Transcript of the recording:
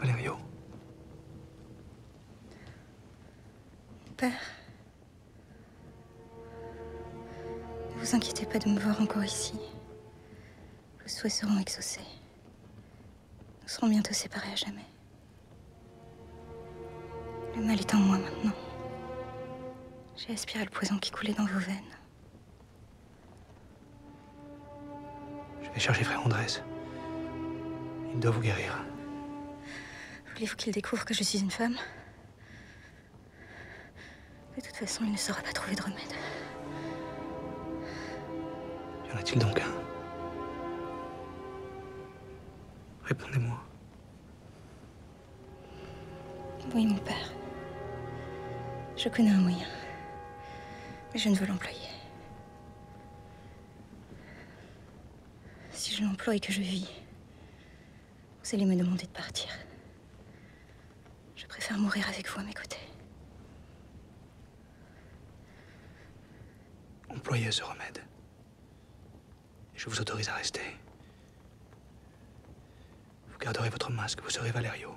Valerio. Père. Ne vous inquiétez pas de me voir encore ici. Vos souhaits seront exaucés. Nous serons bientôt séparés à jamais. Le mal est en moi maintenant. J'ai aspiré le poison qui coulait dans vos veines. Je vais chercher frère Andrés. Il doit vous guérir. Voulez-vous qu'il découvre que je suis une femme De toute façon, il ne saura pas trouver de remède. Y en a-t-il donc un? Répondez-moi. Oui, mon père. Je connais un moyen. Mais je ne veux l'employer. Si je l'emploie et que je vis, vous allez me demander de partir. Je préfère mourir avec vous à mes côtés. Employez ce remède. Je vous autorise à rester. Vous garderez votre masque, vous serez Valerio.